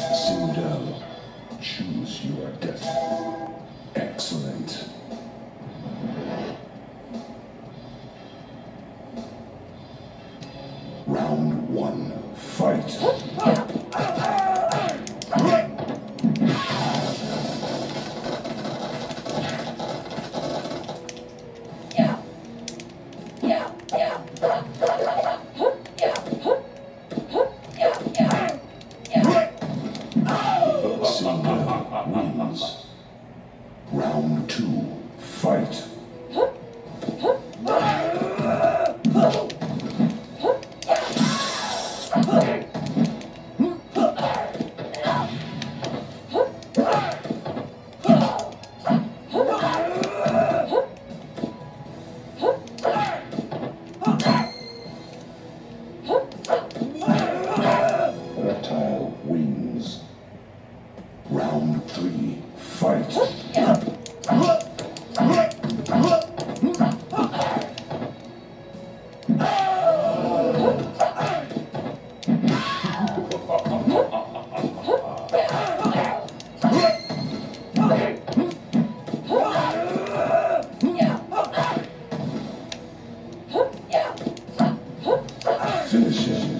Sindel, choose your death. Excellent. Round one, fight. Sindel fight. Reptile wins. Round three, fight. Finish him.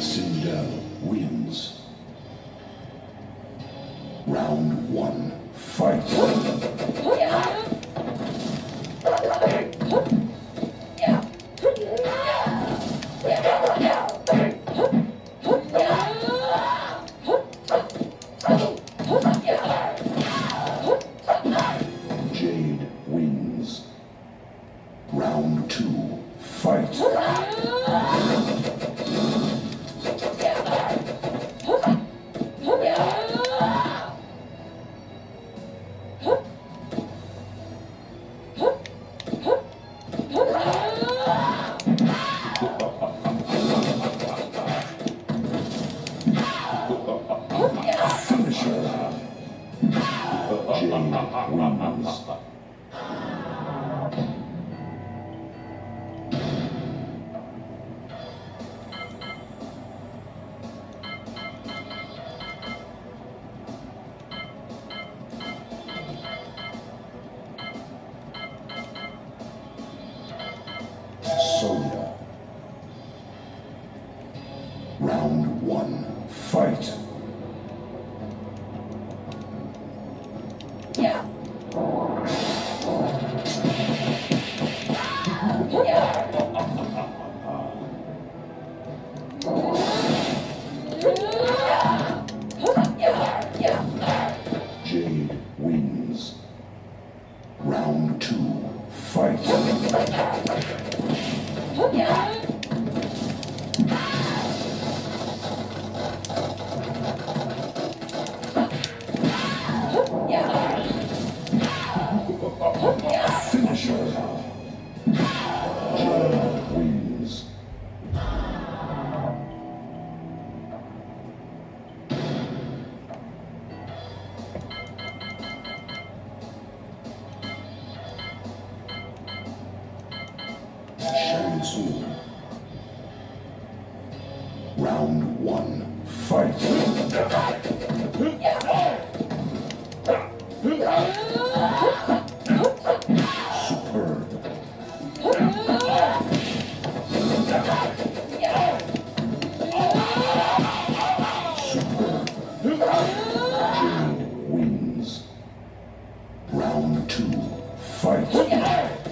Sindel wins. Round one, fight. Jade wins. Round two, fight. Jade wins. Sonya. Soon. Round one. Fight. Round two. Fight.